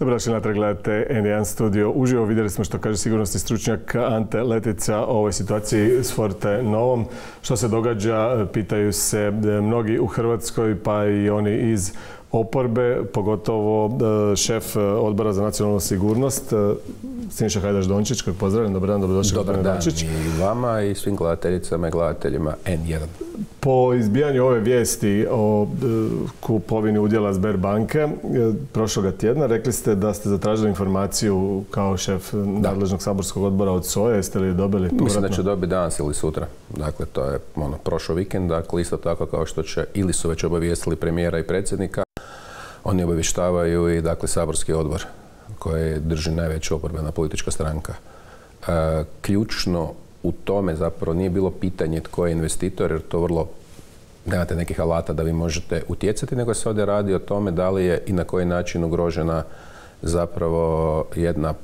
Dobrodošli natrag, gledate N1 studio. Uživo vidjeli smo što kaže sigurnosni stručnjak Ante Letica o ovoj situaciji s Forte Novom. Što se događa, pitaju se mnogi u Hrvatskoj, pa i oni iz oporbe, pogotovo e, šef e, odbora za nacionalnu sigurnost, e, Siniša Hajdaš Dončić, kojeg pozdravljam. Dobar dan, dobrodošli. Dobar dan i vama i svim gledateljicama i gledateljima N1. Po izbijanju ove vijesti o kupovini udjela Sberbanke prošloga tjedna rekli ste da ste zatražili informaciju kao šef nadležnog saborskog odbora od SOje. Jeste li dobili povratno? Mislim da će dobiti danas ili sutra. Dakle, to je ono, prošao vikend. Dakle, isto tako kao što će ili su već obavijestili premijera i predsjednika, oni obavještavaju i dakle saborski odbor koji drži najveća oporbena politička stranka. E, ključno u tome zapravo nije bilo pitanje tko je investitor jer to vrlo nemate nekih alata da vi možete utjecati, nego se ovdje radi o tome da li je i na koji način ugrožena zapravo jedna,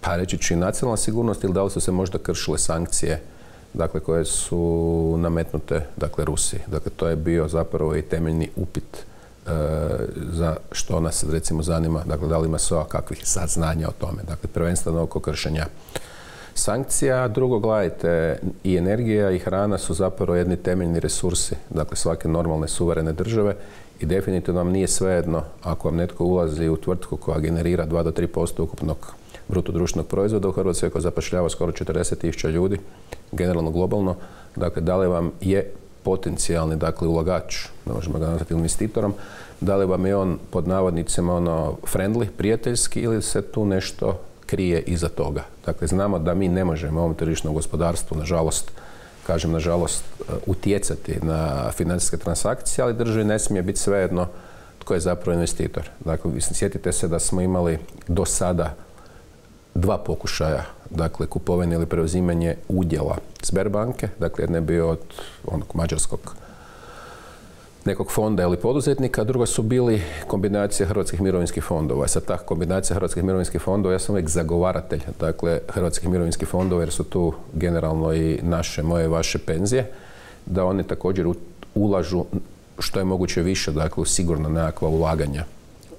pa reći ću i nacionalna sigurnost ili da li su se možda kršile sankcije dakle, koje su nametnute dakle, Rusiji. Dakle, to je bio zapravo i temeljni upit za što nas recimo zanima, dakle da li ima SOA kakvih saznanja o tome, dakle prvenstveno oko kršenja sankcija. Drugo, gledajte, i energija i hrana su zapravo jedni temeljni resursi, dakle svake normalne suverene države i definitivno nam nije svejedno ako vam netko ulazi u tvrtku koja generira 2 do 3% ukupnog bruto društvenog proizvoda u Hrvatskoj koja zapošljava skoro 40 tisuća ljudi, generalno globalno, dakle da li vam je potencijalni dakle ulagač, ne možemo ga nazvati investitorom, da li vam je on pod navodnicima ono friendly, prijateljski ili se tu nešto krije iza toga. Dakle, znamo da mi ne možemo u ovom tržišnom gospodarstvu, nažalost, kažem nažalost, uh, utjecati na financijske transakcije, ali državi ne smije biti svejedno tko je zapravo investitor. Dakle, sjetite se da smo imali do sada dva pokušaja, dakle kupovine ili preuzimanje udjela Sberbanke, dakle jedan je bio od onog mađarskog nekog fonda ili poduzetnika, drugo su bili kombinacije hrvatskih mirovinskih fondova. Sa ta kombinacija hrvatskih mirovinskih fondova, ja sam uvijek zagovaratelj dakle, hrvatskih mirovinskih fondova jer su tu generalno i naše, moje, vaše penzije, da oni također ulažu što je moguće više, dakle, sigurno nekakva ulaganja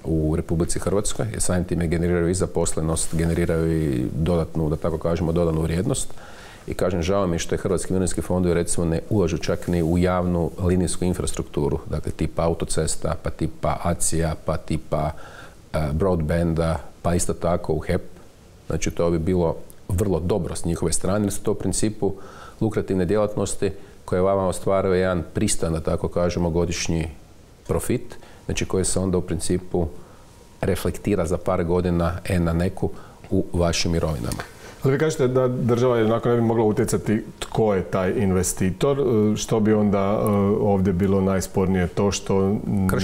u Republici Hrvatskoj, jer samim time generiraju i zaposlenost, generiraju i dodatnu, da tako kažemo, dodanu vrijednost. I kažem, žao mi što je Hrvatski mirovinski fondovi recimo ne ulažu čak ni u javnu linijsku infrastrukturu, dakle tipa autocesta, pa tipa ACIA, pa tipa uh, broadbanda, pa isto tako u HEP. Znači to bi bilo vrlo dobro s njihove strane, jer su to u principu lukrativne djelatnosti koje vama ostvaraju jedan pristan, da tako kažemo, godišnji profit znači koje se onda u principu reflektira za par godina e na neku u vašim mirovinama. Ali vi kažete da država jednako ne bi mogla utjecati tko je taj investitor, e, što bi onda e, ovdje bilo najspornije? To što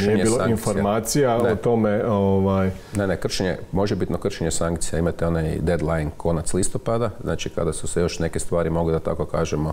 nije bilo informacija o tome? Ovaj... Ne, ne, kršenje, može bitno kršenje sankcija. Imate onaj deadline konac listopada, znači kada su se još neke stvari mogli da tako kažemo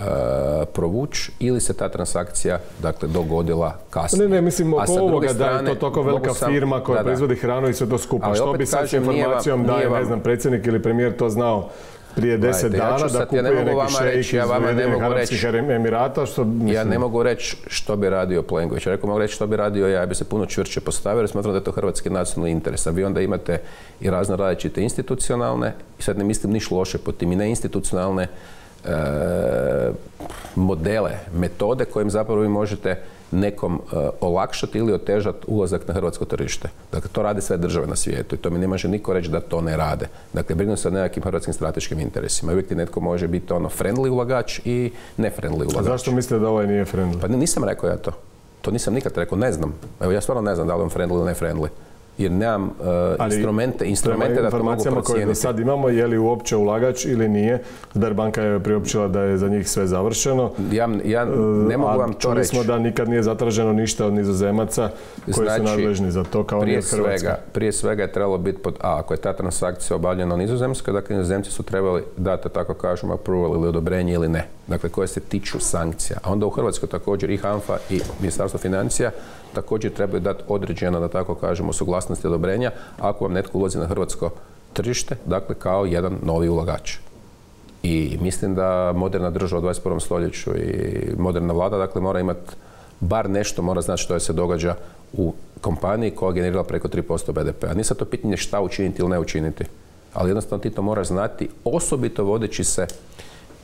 E, provući ili se ta transakcija dakle dogodila kasnije. Ne, ne, mislim oko ovoga da je to toliko velika firma koja proizvodi hranu i sve to skupa. Što bi sa informacijom da je, ne znam, predsjednik ili premijer to znao prije deset dana da kupuje ja neki šejk iz ja vama ne mogu reći, Emirata. Što, Ja ne mogu reći što bi radio Plenković. Ja mogu reći što bi radio ja, ja bi se puno čvršće postavio jer smatram da je to hrvatski nacionalni interes. A vi onda imate i razno različite institucionalne, i sad ne mislim niš loše po tim i neinstitucionalne, E, modele, metode kojim zapravo vi možete nekom e, olakšati ili otežati ulazak na hrvatsko tržište. Dakle, to rade sve države na svijetu i to mi ne može niko reći da to ne rade. Dakle, brinu se o nekakvim hrvatskim strateškim interesima. Uvijek ti netko može biti ono friendly ulagač i ne friendly ulagač. A zašto mislite da ovaj nije friendly? Pa nisam rekao ja to. To nisam nikad rekao, ne znam. Evo, ja stvarno ne znam da li on friendly ili ne friendly jer nemam uh, instrumente, instrumente da to mogu koje do sad imamo, je li uopće ulagač ili nije. Sberbanka je priopćila da je za njih sve završeno. Ja, ja ne mogu vam to reći. smo da nikad nije zatraženo ništa od nizozemaca koji su znači, nadležni za to kao prije svega, prije svega je trebalo biti pod A, ako je ta transakcija obavljena u nizozemskoj, dakle nizozemci su trebali dati, tako kažemo, approval ili odobrenje ili ne. Dakle, koje se tiču sankcija. A onda u Hrvatskoj također i HANFA i Ministarstvo financija također trebaju dati određeno, da tako kažemo, suglasnost i odobrenja ako vam netko ulazi na hrvatsko tržište, dakle kao jedan novi ulagač. I mislim da moderna država u 21. stoljeću i moderna vlada dakle mora imati bar nešto, mora znati što se događa u kompaniji koja je generirala preko 3% BDP-a. Nije to pitanje šta učiniti ili ne učiniti, ali jednostavno ti to moraš znati, osobito vodeći se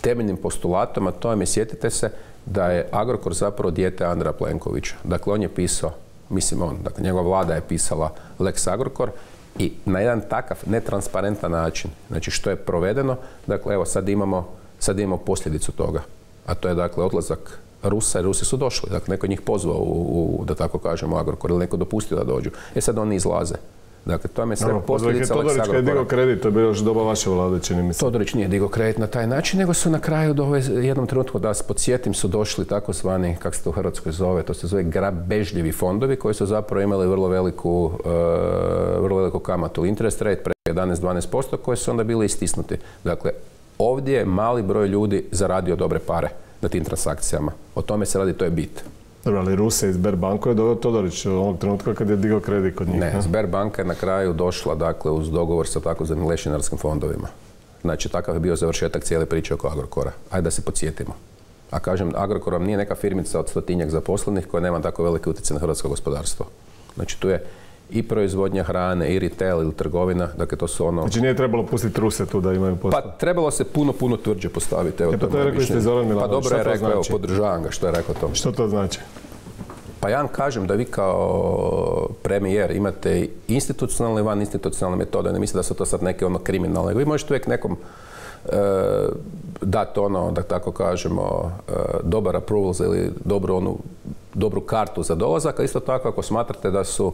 temeljnim postulatom, a to je, sjetite se, da je Agrokor zapravo dijete Andra Plenkovića. Dakle, on je pisao, mislim on, dakle, njegova vlada je pisala Lex Agrokor i na jedan takav netransparentan način, znači što je provedeno, dakle, evo sad imamo, sad imamo posljedicu toga, a to je dakle odlazak Rusa, Rusi su došli, dakle neko njih pozvao u, da tako kažemo, Agrokor ili neko dopustio da dođu. E sad oni izlaze. Dakle, to je sve no, posljedica Todorić kad je digao kredit, to je bilo još doba vaše vlade, čini mi se. Todorić nije digao kredit na taj način, nego su na kraju do ove, jednom trenutku, da se podsjetim, su došli takozvani, kako se to u Hrvatskoj zove, to se zove grabežljivi fondovi koji su zapravo imali vrlo veliku, uh, vrlo veliku kamatu. Interest rate preko 11-12% koji su onda bili istisnuti. Dakle, ovdje je mali broj ljudi zaradio dobre pare na tim transakcijama. O tome se radi, to je bit. Dobro, ali Ruse iz Sberbanku je dodao Todorić onog trenutka kad je digao kredit kod njih. Ne, Sberbanka je na kraju došla dakle, uz dogovor sa takozvanim lešinarskim fondovima. Znači, takav je bio završetak cijele priče oko Agrokora. Ajde da se podsjetimo. A kažem, Agrokor vam nije neka firmica od stotinjak zaposlenih koja nema tako velike utjecaj na hrvatsko gospodarstvo. Znači, tu je i proizvodnja hrane, i retail ili trgovina, dakle to su ono... Znači nije trebalo pustiti Ruse tu da imaju posao? Pa trebalo se puno, puno tvrđe postaviti. Evo, e, pa to, je rekli ste Zoran Milanović. Pa dobro je rekao, znači? evo, podržavam ga što je rekao to. Što to znači? Pa ja vam kažem da vi kao premijer imate institucionalne i van institucionalne metode. Ne mislim da su to sad neke ono kriminalne. Vi možete uvijek nekom e, dati ono, da tako kažemo, e, dobar approval ili dobru, onu, dobru kartu za dolazak, a isto tako ako smatrate da su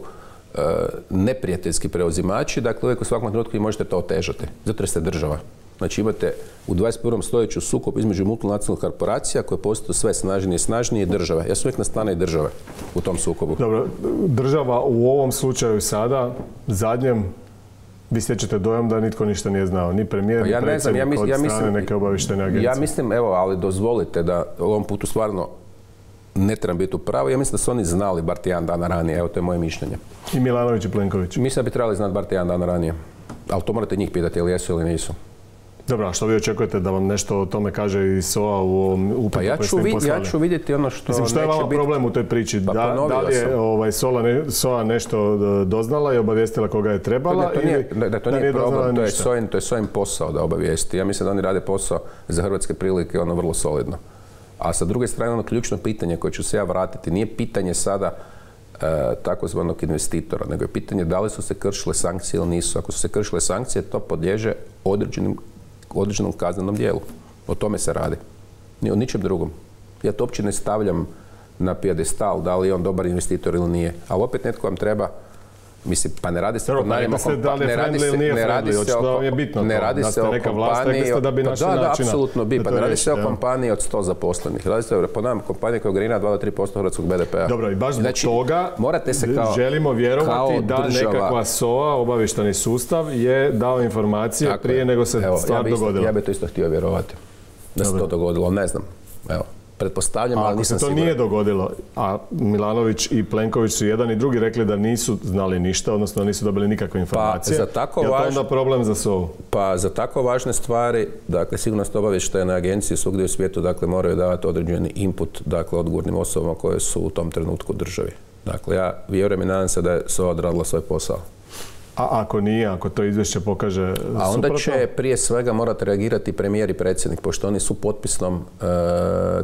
neprijateljski preuzimači, dakle uvijek u svakom trenutku vi možete to otežati, zato jer ste država. Znači imate u 21. stoljeću sukob između multinacionalnih korporacija koje postaju sve snažnije i snažnije države. Ja sam uvijek na strane države u tom sukobu. Dobro, država u ovom slučaju sada, zadnjem, vi stječete dojam da nitko ništa nije znao, ni premijer, pa ja ni predsjednik ja, ja mislim, neke obavištene agencije. Ja mislim, evo, ali dozvolite da u ovom putu stvarno ne trebam biti u pravu. Ja mislim da su oni znali bar jedan dana ranije. Evo, to je moje mišljenje. I Milanović i Plenković? Mislim da bi trebali znati bar jedan dana ranije. Ali to morate njih pitati, ili jesu ili nisu. Dobro, a što vi očekujete da vam nešto o tome kaže i SOA u ovom pa ja ću, ja ću vidjeti ono što Mislim, što je vama problem u toj priči? Pa da, da li je ovaj, SOA, nešto doznala i obavijestila koga je trebala? to nije, da, to nije, problem, to je, SOA, to je posao da obavijesti. Ja mislim da oni rade posao za hrvatske prilike ono vrlo solidno. A sa druge strane, ono ključno pitanje koje ću se ja vratiti, nije pitanje sada e, takozvanog investitora, nego je pitanje da li su se kršile sankcije ili nisu. Ako su se kršile sankcije, to podliježe određenim, određenom kaznenom dijelu. O tome se radi. Ni o ničem drugom. Ja to uopće ne stavljam na pijedestal da li je on dobar investitor ili nije. Ali opet netko vam treba Mislim, pa ne radi se o najma kompanije. Ne radi se, ne radi se o, je bitno ne radi se o kompaniji. Da, bi pa da, da, apsolutno bi. Pa ne radi se o kompaniji od 100 zaposlenih. Radi se o, ponavljam, kompaniji koja generira 2 do 3% hrvatskog BDP-a. Dobro, i baš zbog znači, toga morate se kao, želimo vjerovati da nekakva SOA, obavištani sustav, je dao informacije prije nego se stvar dogodila. Ja bih to isto htio vjerovati. Da se to dogodilo, ne znam. Evo. Pretpostavljam, ali nisam se to nije dogodilo, a Milanović i Plenković su jedan i drugi rekli da nisu znali ništa, odnosno nisu dobili nikakve informacije, pa, za tako je to onda problem za SOU? Pa za tako važne stvari, dakle sigurnost obavještajne agencije svugdje u svijetu dakle, moraju davati određeni input dakle, odgovornim osobama koje su u tom trenutku u državi. Dakle, ja vjerujem i nadam se da je SOA odradila svoj posao. A ako nije, ako to izvješće pokaže A onda će prije svega morati reagirati premijer i predsjednik, pošto oni su potpisnom e,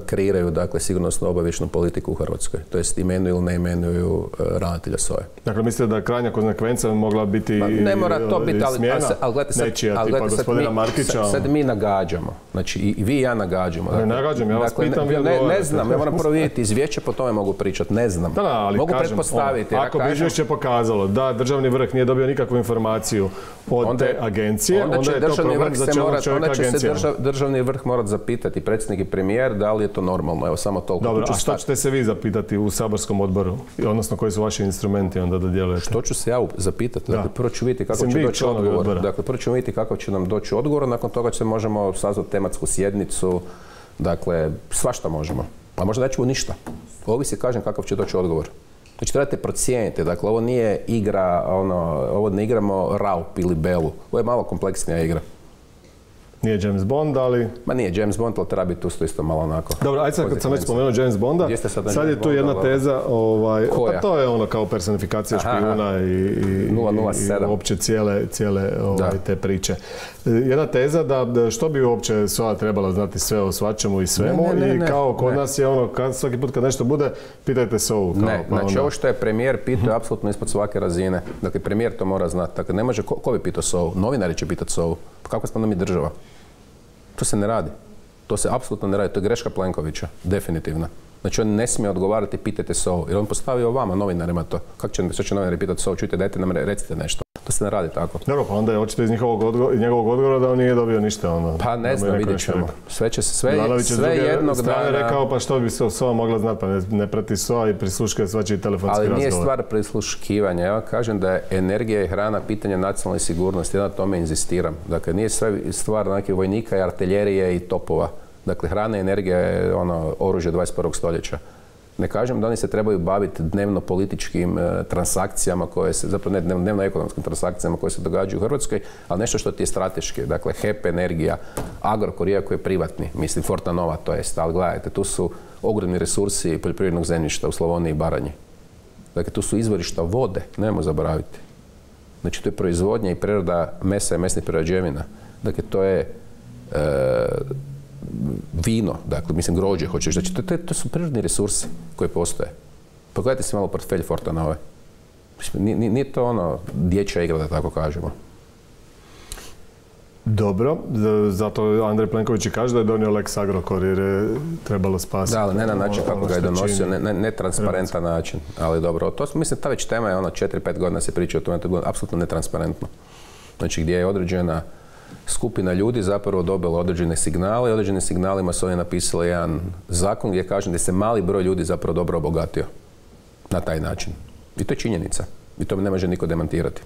kreiraju dakle sigurnosno obavješnu politiku u Hrvatskoj. To jest imenuju ili ne imenuju e, ravnatelja SOje. Dakle, mislite da krajnja konsekvenca mogla biti pa, Ne mora to biti, ali, smjena, ali, gledajte sad, nečija, ali gledajte sad, mi, Markića, sad, mi nagađamo. Znači, i, vi i ja nagađamo. Dakle, ne nagađam, ja vas dakle, pitam, ne, ne, ne, znam, ja moram prvo vidjeti izvješće, po tome mogu pričati, ne znam. Da, da, ali mogu kažem, pretpostaviti. Ono, ako bi izvješće pokazalo da državni vrh nije dobio nikakvu informaciju od onda, te agencije, onda, će je to problem za morat, onda će se državni vrh morat zapitati, predsjednik i premijer, da li je to normalno. Evo, samo toliko. Dobro, a što ćete se vi zapitati u saborskom odboru? Odnosno, koji su vaši instrumenti onda da djelujete? Što ću se ja zapitati? Dakle, prvo ću vidjeti kako će doći odgovor. Dakle, prvo ćemo vidjeti kako će nam doći odgovor, nakon toga će možemo sazvati tematsku sjednicu, dakle, svašta možemo. A možda nećemo ništa. Ovisi, kažem, kakav će doći odgovor. Znači trebate procijeniti, dakle ovo nije igra, ono, ovo ne igramo Raup ili Belu, ovo je malo kompleksnija igra. Nije James Bond, ali... Ma nije James Bond, ali treba biti tu isto malo onako. Dobro, ajde sad kad sam već spomenuo James Bonda, Gdje ste sad je tu jedna teza, ovaj, Koja? pa to je ono kao personifikacija Aha, špijuna i, i, i, 007. i uopće cijele, cijele ovaj, te priče. Jedna teza da, što bi uopće SOA trebala znati sve o svačemu i svemu Ne, ne, ne, i kao kod nas je ono, kad, svaki put kad nešto bude, pitajte SOA-u. Kao, Ne, pa znači ovo što je premijer pitao je apsolutno ispod svake razine. Dakle, premijer to mora znati. Dakle, ne može, ko, ko bi pitao SOU? Novinari će pitati SOU. Pa kakva smo onda mi država? To se ne radi. To se apsolutno ne radi. To je greška Plenkovića. Definitivno. Znači on ne smije odgovarati, pitajte SOU. Jer on postavio vama, novinarima to. Kako će, će novinari pitati SOU? Čujte, dajte nam, re- recite nešto. To se ne radi tako. Dobro, pa onda je očito iz njihovog, odgo- njegovog odgovora da on nije dobio ništa. Ono, Pa ne znam, je vidjet ćemo. Sve će se, sve, Milanović je sve druge jednog strane dana... rekao pa što bi se SOA mogla znati, pa ne, ne prati SOA i prisluškuje svačiji telefonski Ali nije razgovor. stvar prisluškivanja. Ja kažem da je energija i hrana pitanje nacionalne sigurnosti. Ja na tome inzistiram. Dakle, nije sve stvar nekih vojnika i artiljerije i topova. Dakle, hrana i energija je ono oružje 21. stoljeća. Ne kažem da oni se trebaju baviti dnevno političkim e, transakcijama koje se, zapravo ne dnevno, ekonomskim transakcijama koje se događaju u Hrvatskoj, ali nešto što ti je strateški. Dakle, HEP energija, Agrokor, iako je privatni, mislim Fortanova to jest, ali gledajte, tu su ogromni resursi poljoprivrednog zemljišta u Slavoniji i Baranji. Dakle, tu su izvorišta vode, nemojmo zaboraviti. Znači, to je proizvodnja i prerada mesa i mesnih prerađevina. Dakle, to je e, vino, dakle, mislim grođe, hoćeš. Znači, to, to, to su prirodni resursi koji postoje. Pogledajte si malo portfelj Fortanove. Mislim, Nije, nije- to ono dječja igra, da tako kažemo. Dobro, zato Andrej Plenković i kaže da je donio Lex Agrokor jer je trebalo spasiti. Da, ali ne na način ono kako ga je donosio, čini. ne, ne, netransparentan način. Ali dobro, to mislim, ta već tema je ono 4-5 godina se priča o tome, to je bilo apsolutno netransparentno. Znači gdje je određena skupina ljudi zapravo dobila određene signale i određenim signalima su oni napisali jedan zakon gdje kažem da se mali broj ljudi zapravo dobro obogatio na taj način. I to je činjenica. I to ne može niko demantirati.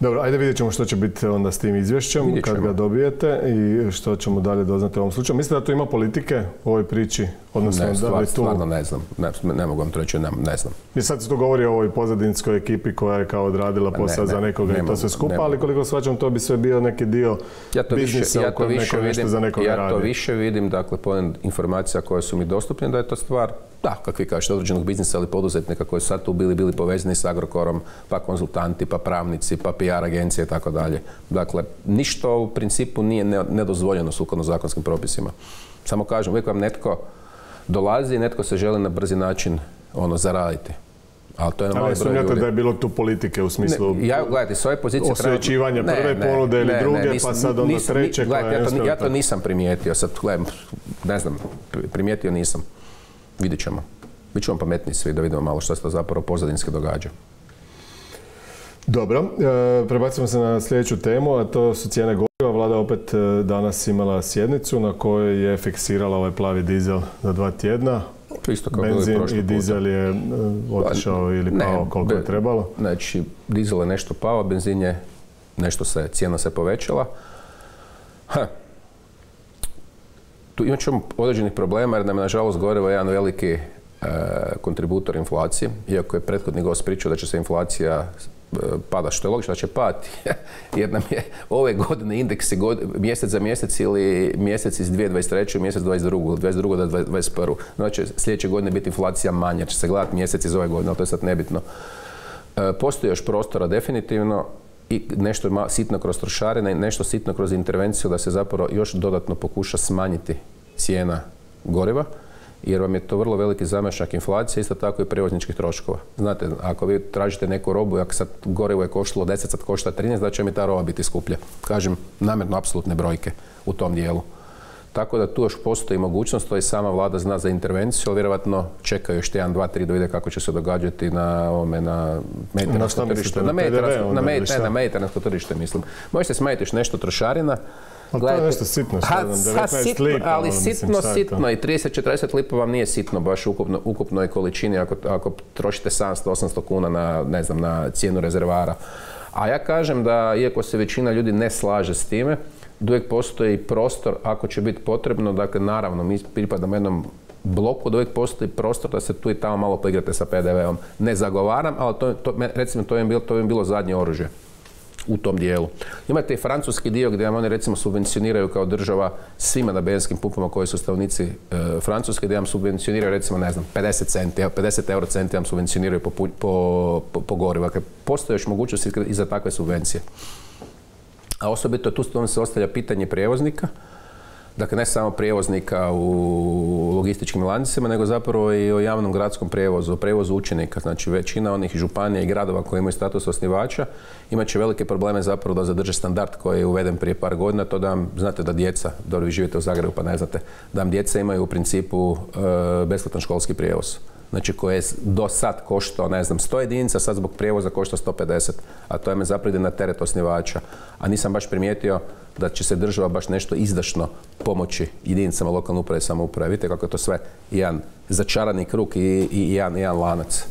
Dobro, ajde vidjet ćemo što će biti onda s tim izvješćem kad ga dobijete i što ćemo dalje doznati u ovom slučaju. Mislite da tu ima politike u ovoj priči? Odnosno, Ne, da stvar, li tu... stvarno ne znam. Ne, ne mogu vam to reći, ne, ne znam. I sad se tu govori o ovoj pozadinskoj ekipi koja je kao odradila posao ne, za ne, nekoga ne i to sve skupa, ali koliko shvaćam to bi sve bio neki dio Ja to više, biznisa ja u to kojem više neko nešto vidim, za nekoga ja radi. to više vidim, dakle, po informacija koje su mi dostupne, da je to stvar, da, kako vi kažete, određenog biznisa ili poduzetnika koji su sad tu bili, bili povezani s Agrokorom, pa konzultanti, pa pravnici, pa PR agencije i tako dalje. Dakle, ništa u principu nije ne- nedozvoljeno sukladno zakonskim propisima. Samo kažem, uvijek vam netko dolazi i netko se želi na brzi način ono, zaraditi. Ali to je na Ali mali ne broj sumnjate ljudi. da je bilo tu politike u smislu... Ne, ja, gledajte, s ove pozicije... osvećivanja prve ponude ili druge, pa sad onda treće Gledajte, je ja to, ja to nisam primijetio, sad gledam, ne znam, pri- primijetio nisam. Vidjet ćemo. Bićemo pametniji svi da vidimo malo što se to zapravo pozadinski događa. Dobro, e, prebacimo se na sljedeću temu, a to su cijene goriva. Vlada opet e, danas imala sjednicu na kojoj je fiksirala ovaj plavi dizel za dva tjedna. To isto kao Benzin i dizel je e, otišao ili ne, pao koliko je trebalo. Znači, dizel je nešto pao, benzin je nešto se, cijena se povećala. Ha. Tu imat ćemo određenih problema jer nam je nažalost gorivo jedan veliki e, kontributor inflacije, iako je prethodni gost pričao da će se inflacija e, pada, što je logično da će padati, jer nam je ove godine indeksi god, mjesec za mjesec ili mjesec iz 2023. mjesec 22. 22. do 2021. Znači sljedeće godine biti inflacija manja, će se gledati mjesec iz ove godine, ali to je sad nebitno. E, Postoji još prostora definitivno i nešto sitno kroz trošarine nešto sitno kroz intervenciju da se zapravo još dodatno pokuša smanjiti cijena goriva jer vam je to vrlo veliki zamašnjak inflacije, isto tako i prevozničkih troškova. Znate, ako vi tražite neku robu, ako sad gorivo je koštalo 10, sad košta 13, da će mi ta roba biti skuplja. Kažem, namjerno apsolutne brojke u tom dijelu. Tako da tu još postoji mogućnost, to i sama vlada zna za intervenciju, ali vjerojatno čekaju još jedan, dva, tri da vide kako će se događati na ovome, na mislite, tržištu. na Na mediteransko, na, mediteransko tržište mislim. Možete smanjiti još nešto trošarina. Pa to je nešto sitno, Ha, ha, 19 sitno, lipa, ali ono, mislim, sitno, sitno i 30-40 lipa vam nije sitno baš u ukupno, ukupnoj količini ako, ako trošite 700-800 kuna na, ne znam, na cijenu rezervara. A ja kažem da, iako se većina ljudi ne slaže s time, uvijek postoji prostor ako će biti potrebno, dakle naravno mi pripadamo jednom bloku da uvijek postoji prostor da se tu i tamo malo poigrate sa PDV-om. Ne zagovaram, ali to, to, recimo to je bilo, to je bilo zadnje oružje. u tom dijelu. Imate i francuski dio gdje vam oni recimo subvencioniraju kao država svima na benzinskim pumpama koji su stavnici e, francuske, gdje vam subvencioniraju recimo ne znam 50 centi, 50 euro centi vam subvencioniraju po, po, po, po gorivu. Dakle, postoje još mogućnosti i za takve subvencije. A osobito tu se ostavlja pitanje prijevoznika, dakle ne samo prijevoznika u logističkim lancima, nego zapravo i o javnom gradskom prijevozu, o prijevozu učenika. Znači većina onih županija i gradova koji imaju status osnivača imat će velike probleme zapravo da zadrže standard koji je uveden prije par godina, to da znate da djeca, dobro vi živite u Zagrebu pa ne znate, da vam djeca imaju u principu e, besplatan školski prijevoz znači koje je do sad koštao, ne znam, 100 jedinica, sad zbog prijevoza košta 150, a to je me zapravo na teret osnivača. A nisam baš primijetio da će se država baš nešto izdašno pomoći jedinicama lokalne uprave i samouprave. Vidite kako je to sve jedan začarani krug i, i jedan, lanac.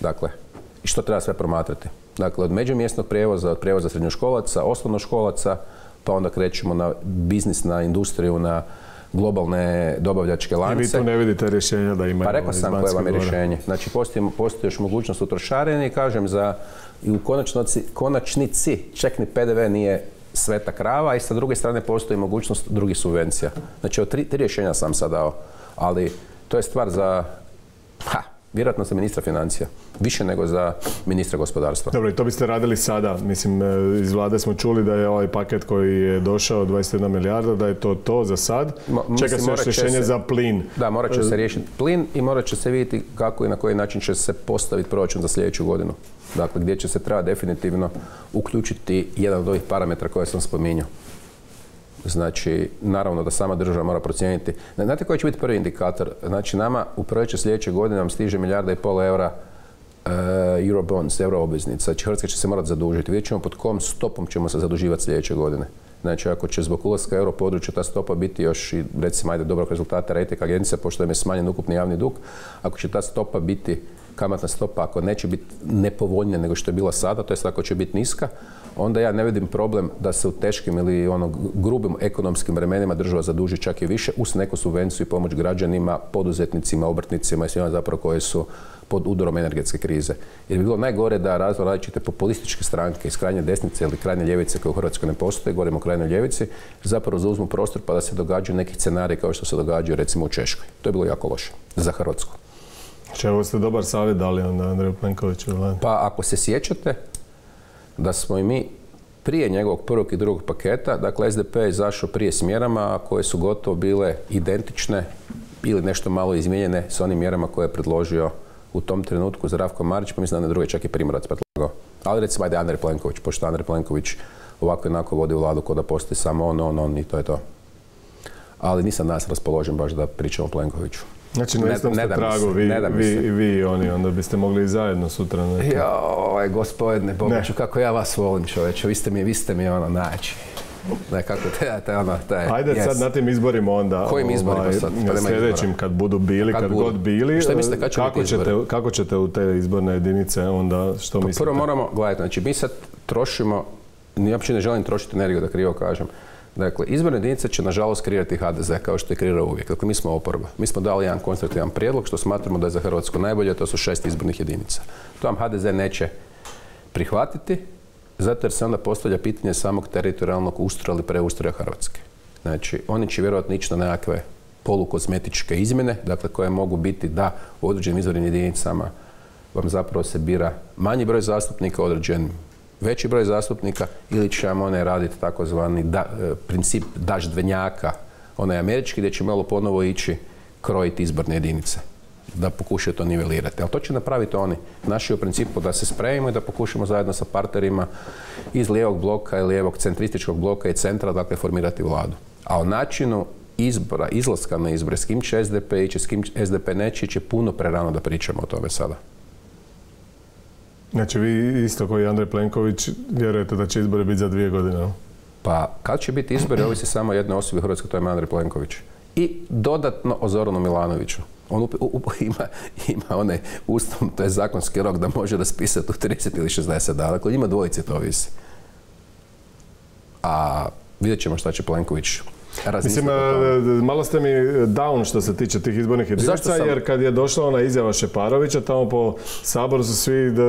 Dakle, i što treba sve promatrati? Dakle, od međumjesnog prijevoza, od prijevoza srednjoškolaca, osnovnoškolaca, pa onda krećemo na biznis, na industriju, na globalne dobavljačke lance. I vi tu ne vidite rješenja da imaju Pa rekao sam koje vam je rješenje. Znači, postoji, postoji još mogućnost u trošarini i kažem za i u konačnici, konačnici čak ni PDV nije sveta krava i sa druge strane postoji mogućnost drugih subvencija. Znači, o tri, tri rješenja sam sad dao, ali to je stvar za ha, vjerojatno za ministra financija. Više nego za ministra gospodarstva. Dobro, i to biste radili sada. Mislim, e, iz vlade smo čuli da je ovaj paket koji je došao 21 milijarda, da je to to za sad. Čeka se još rješenje za plin. Da, morat će se e, riješiti plin i morat će se vidjeti kako i na koji način će se postaviti proračun za sljedeću godinu. Dakle, gdje će se treba definitivno uključiti jedan od ovih parametra koje sam spominjao. Znači, naravno da sama država mora procijeniti. Znate koji će biti prvi indikator? Znači, nama u proljeće sljedeće godine nam stiže milijarda i pol eura uh, eurobonds, euroobveznica. Znači, Hrvatska će se morati zadužiti. Vidjet ćemo pod kom stopom ćemo se zaduživati sljedeće godine. Znači, ako će zbog ulaska euro područja ta stopa biti još i, recimo, ajde, dobrog rezultata rejting agencija, pošto je smanjen ukupni javni dug, ako će ta stopa biti kamatna stopa ako neće biti nepovoljnija nego što je bila sada, to jest ako će biti niska, onda ja ne vidim problem da se u teškim ili ono grubim ekonomskim vremenima država zaduži čak i više uz neku subvenciju i pomoć građanima, poduzetnicima, obrtnicima i svima zapravo koje su pod udorom energetske krize. Jer bi bilo najgore da razvoj različite populističke stranke iz krajnje desnice ili krajnje ljevice koje u Hrvatskoj ne postoje, govorimo o krajnjoj ljevici, zapravo zauzmu prostor pa da se događaju neki scenariji kao što se događaju recimo u Češkoj. To je bilo jako loše za Hrvatsku. Če ste dobar savjet dali onda Andreju Plenkoviću? Pa ako se sjećate da smo i mi prije njegovog prvog i drugog paketa, dakle SDP je izašao prije s mjerama koje su gotovo bile identične ili nešto malo izmijenjene s onim mjerama koje je predložio u tom trenutku Zdravko Marić, pa mislim da na druge čak i Primorac predlagao. Ali recimo ajde Andrej Plenković, pošto Andrej Plenković ovako jednako vodi vladu kod da postoji samo on, on, on i to je to. Ali nisam nas raspoložen baš da pričamo o Plenkoviću. Znači na istom ste tragu, vi, vi, vi i oni, onda biste mogli i zajedno sutra. Joj, gospodine Bobiću, kako ja vas volim čovječe, vi ste mi, vi ste mi ono naći. Ne, kako te, te ono, taj, Ajde sad na tim izborima onda. Kojim izborima ovaj, sad? Pa sljedećim kad budu bili, kad, god bili. Šta mislite, kad će kako, biti ćete, kako ćete u te izborne jedinice onda, što pa mislite? Prvo moramo, gledajte, znači mi sad trošimo, ni uopće ne želim trošiti energiju da krivo kažem, Dakle, izborne jedinice će nažalost kreirati HDZ kao što je kreirao uvijek. Dakle, mi smo oporba. Mi smo dali jedan konstruktivan prijedlog što smatramo da je za Hrvatsku najbolje, to su šest izbornih jedinica. To vam HDZ neće prihvatiti, zato jer se onda postavlja pitanje samog teritorijalnog ustroja ili preustroja Hrvatske. Znači, oni će vjerojatno ići na nekakve polukozmetičke izmjene, dakle koje mogu biti da u određenim izbornim jedinicama vam zapravo se bira manji broj zastupnika, određen veći broj zastupnika ili će vam one raditi takozvani da, e, princip daždvenjaka, onaj američki gdje će malo ponovo ići krojiti izborne jedinice da pokušaju to nivelirati. Ali to će napraviti oni. Naši u principu da se spremimo i da pokušamo zajedno sa partnerima iz lijevog bloka ili lijevog centrističkog bloka i centra, dakle, formirati vladu. A o načinu izbora, izlaska na izbore, s kim će SDP ići, s kim SDP neće, će puno prerano da pričamo o tome sada. Znači vi isto koji Andrej Plenković vjerujete da će izbori biti za dvije godine? Pa kad će biti izbori ovisi samo jedne osobe u Hrvatskoj, to je Andrej Plenković. I dodatno o Zoranu Milanoviću. On ima, ima onaj ustav, to je zakonski rok da može raspisati u 30 ili 60 dana. Dakle, ima dvojice to ovisi. A vidjet ćemo šta će Plenković Mislim, e, malo ste mi down što se tiče tih izbornih jedinica, jer kad je došla ona izjava Šeparovića, tamo po Saboru su svi da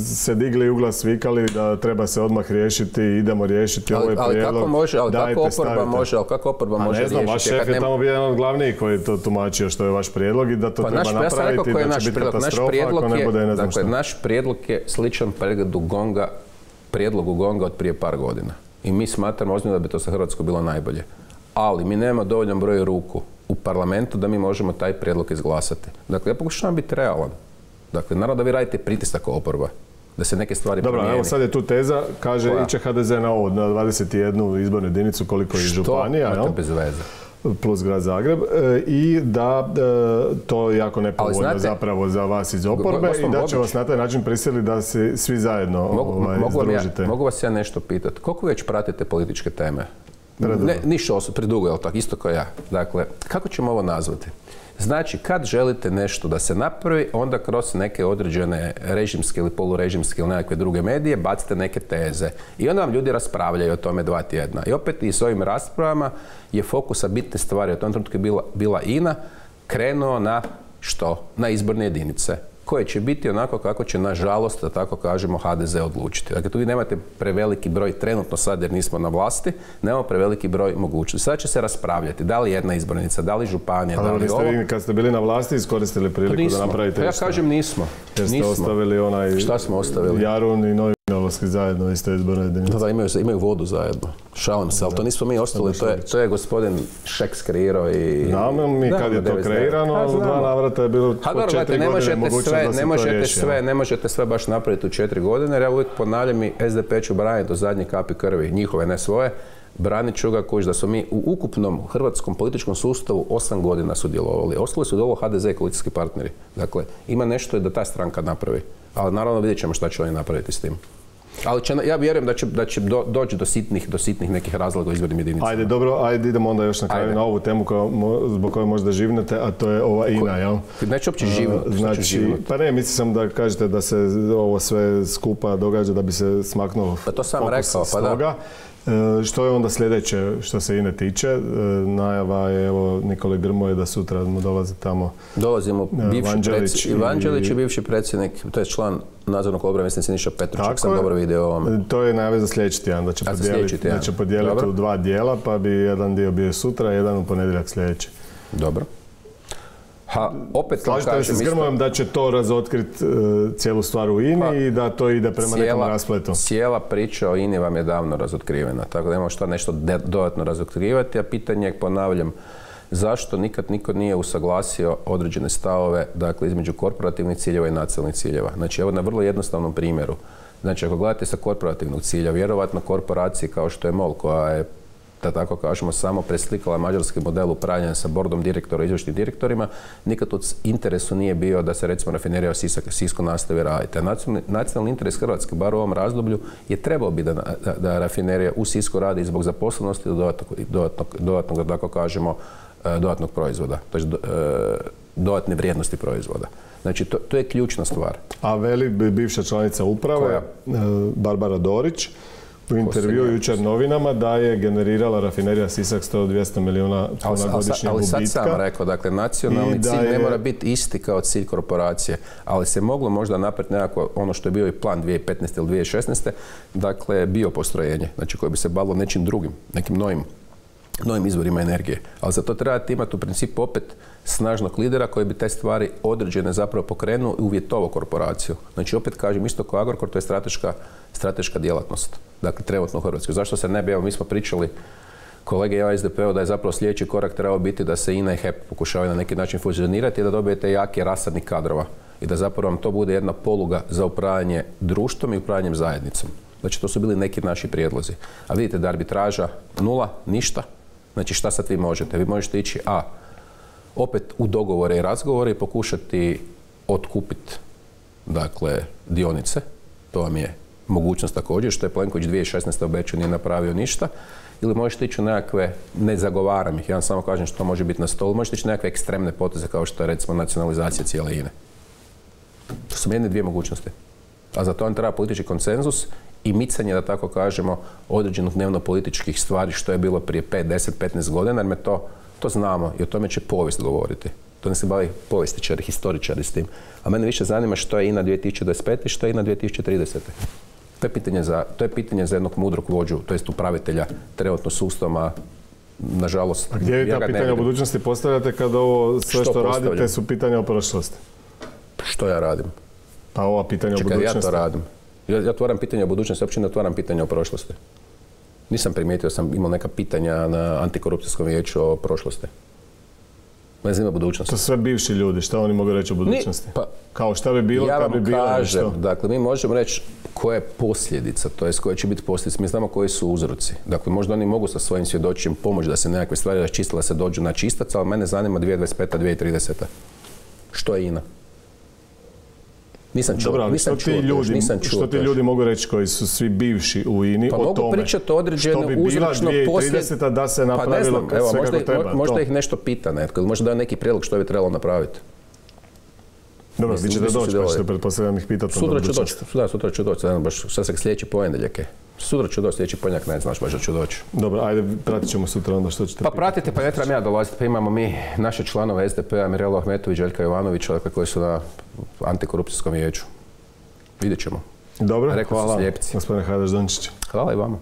se digli ugla svikali da treba se odmah riješiti, idemo riješiti ovaj ali Kako može, ali kako oporba može, ali kako oporba može ne znam, vaš šef je tamo bio jedan od glavnijih koji je to tumačio što je vaš prijedlog i da to pa treba napraviti, da će biti katastrofa ako ne bude ne znam dakle, Naš prijedlog je sličan pregledu Gonga, prijedlogu Gonga od prije par godina. I mi smatramo ozbiljno da bi to sa Hrvatskoj bilo najbolje ali mi nemamo dovoljan broj ruku u parlamentu da mi možemo taj prijedlog izglasati. Dakle, ja pokušavam biti realan. Dakle, naravno da vi radite pritisak oporba da se neke stvari Dobro, evo sad je tu teza, kaže Koja? iće HDZ na ovo, na 21 izbornu jedinicu koliko je županija. Što? bez veze plus grad Zagreb e, i da e, to je jako nepovoljno zapravo za vas iz oporbe i da će vas na taj način prisiliti da se svi zajedno mogu, ovaj, združite. mogu vas ja nešto pitati? Koliko već pratite političke teme? Ne, ništa osobno, predugo, jel tako, isto kao ja. Dakle, kako ćemo ovo nazvati? Znači, kad želite nešto da se napravi, onda kroz neke određene režimske ili polurežimske ili nekakve druge medije bacite neke teze. I onda vam ljudi raspravljaju o tome dva tjedna. I opet i s ovim raspravama je fokusa bitne stvari. U tom trenutku je bila, bila INA, krenuo na što? Na izborne jedinice koje će biti onako kako će, nažalost, da tako kažemo, HDZ odlučiti. Dakle, tu vi nemate preveliki broj trenutno sad jer nismo na vlasti, nemamo preveliki broj mogućnosti. Sada će se raspravljati da li jedna izbornica, da li županija, da li ovo. Vi, kad ste bili na vlasti iskoristili priliku pa da napravite pa ja kažem nismo. Jer ste ostavili onaj Šta smo ostavili? Jarun i Novi Milovaski zajedno isto izborne jedinice. Da, imaju, imaju vodu zajedno. Šalim se, ali to nismo mi ostali, to je, to je gospodin Šeks kreirao i... Znamo mi kad je to kreirano, u dva navrata je bilo po četiri ne godine mogućnost sve, da se ne možete to sve, ne možete sve baš napraviti u četiri godine, jer ja uvijek ponavljam i SDP ću braniti do zadnje kapi krvi, njihove, ne svoje, branit ću ga kuć da su mi u ukupnom hrvatskom političkom sustavu osam godina sudjelovali. Ostali su ovo HDZ i koalicijski partneri. Dakle, ima nešto da ta stranka napravi. Ali naravno vidjet ćemo šta će oni napraviti s tim. Ali će, ja vjerujem da će, da će do, doći do sitnih, do sitnih nekih razloga u izbornim jedinicama. Ajde, dobro, ajde idemo onda još na kraju na ovu temu koja, zbog koje možda živnete, a to je ova INA, jel? Neće uopće živnuti. Znači, pa ne, mislim sam da kažete da se ovo sve skupa događa da bi se smaknuo pa to sam rekao, pa da. E, što je onda sljedeće što se INE tiče? E, najava je evo Nikoli Grmoje da sutra mu dolaze tamo Dolazimo e, bivši Ivanđelić i bivši predsjednik, to je član nadzornog odbora, mislim Siniša Petručak, sam dobro vidio ovom. To je najave za sljedeći tjedan, da će podijeliti, da će podijeliti u dva dijela, pa bi jedan dio bio sutra, jedan u ponedjeljak sljedeći. Dobro. Ha, opet Slažete se s Grmojom da će to razotkriti uh, cijelu stvar u INI pa, i da to ide prema cijela, nekom raspletu? Cijela priča o INI vam je davno razotkrivena, tako da imamo šta nešto dodatno razotkrivati, a pitanje je, ponavljam, zašto nikad niko nije usaglasio određene stavove dakle, između korporativnih ciljeva i nacionalnih ciljeva. Znači, evo na vrlo jednostavnom primjeru. Znači, ako gledate sa korporativnog cilja, vjerovatno korporaciji kao što je MOL, koja je da tako kažemo, samo preslikala mađarski model upravljanja sa bordom direktora i izvršnim direktorima, nikad u interesu nije bio da se recimo rafinerija u Sisko nastavi raditi. A nacionalni, interes Hrvatske, bar u ovom razdoblju, je trebao bi da, da, rafinerija u Sisku radi zbog zaposlenosti do dodatnog, dodatnog, da tako kažemo, e, dodatnog proizvoda, to je dodatne vrijednosti proizvoda. Znači, to, to je ključna stvar. A veli bivša članica uprave, e, Barbara Dorić, u intervju jučer novinama da je generirala rafinerija Sisak 100-200 milijuna kuna godišnje ali, ali sad sam rekao, dakle, nacionalni cilj ne mora biti isti kao cilj korporacije, ali se moglo možda napraviti nekako ono što je bio i plan 2015. ili 2016. Dakle, bio postrojenje, znači koje bi se bavilo nečim drugim, nekim novim novim izvorima energije. Ali za to trebate imati u principu opet snažnog lidera koji bi te stvari određene zapravo pokrenuo i uvjetovo korporaciju. Znači opet kažem, isto kao Agrokor, to je strateška, strateška djelatnost. Dakle, trenutno u Hrvatskoj. Zašto se ne bi, evo mi smo pričali kolege ja SDP-u da je zapravo sljedeći korak trebao biti da se INA i HEP pokušavaju na neki način fuzionirati i da dobijete jake rasadnih kadrova i da zapravo vam to bude jedna poluga za upravljanje društvom i upravljanjem zajednicom. Znači to su bili neki naši prijedlozi. A vidite da arbitraža nula, ništa. Znači šta sad vi možete? Vi možete ići A, opet u dogovore i razgovore i pokušati otkupiti dakle dionice. To vam je mogućnost također, što je Plenković 2016. obećao nije napravio ništa. Ili možete ići u nekakve, ne zagovaram ih, ja vam samo kažem što može biti na stolu, možete ići u nekakve ekstremne poteze kao što je recimo nacionalizacija cijele INE. To su jedne dvije mogućnosti. A za to vam treba politički konsenzus i micanje, da tako kažemo, određenih dnevno-političkih stvari što je bilo prije 5, 10, 15 godina, jer me to, to znamo i o tome će povijest govoriti. To ne se bavi povijestičari, historičari s tim. A mene više zanima što je INA 2025. i što je INA 2030. To je pitanje za, to je pitanje za jednog mudrog vođu, to jest upravitelja trenutno sustava, nažalost. A gdje vi ja ta pitanja o budućnosti postavljate kad ovo sve Što što, radite su pitanja o prošlosti? Što ja radim? Pa ova pitanja o Čekaj, ja budućnosti. to radim. Ja, ja otvaram pitanje o budućnosti, uopće ne otvaram pitanje o prošlosti. Nisam primijetio, sam imao neka pitanja na antikorupcijskom vijeću o prošlosti. Ne zanima budućnost. To su sve bivši ljudi, šta oni mogu reći o budućnosti? pa- Kao šta bi bilo ja kad bi bilo kažem, nešto? dakle, mi možemo reći koja je posljedica, to jest koja će biti posljedica. Mi znamo koji su uzroci. Dakle, možda oni mogu sa svojim svjedočim pomoći da se nekakve stvari raščiste, da se dođu na čistac, ali mene zanima 2025. 2030. Što je INA? Nisam čuo, Dobro, nisam što ti čuo još, ljudi, nisam čuo što to ti ljudi mogu reći koji su svi bivši u INI Pa o mogu tome pričati o određeno što bi bila uzročno 2030. da se Pa ne napravilo znam, evo, sve možda, kako treba. možda to. ih nešto pita netko, ili možda da neki prijedlog što bi trebalo napraviti. Dobro, vi ćete doći, pa ćete pretpostavljam ih pitati Sutra ću doći, sutra ću doći, baš, sad se sljedeći ponedjeljak je. Sutra ću doći, sljedeći ponedjeljak ne znaš baš da ću doći. Dobro, ajde, pratit ćemo sutra onda što ćete Pa pratite, pa ne trebam ja dolaziti, pa imamo mi naše članove SDP-a, Mirela Ahmetović, Željka Jovanovića, dakle, koji su na antikorupcijskom vijeću. Vidjet ćemo. Dobro, Rekli su hvala, gospodine Hajdaš Dončić. Hvala i vama.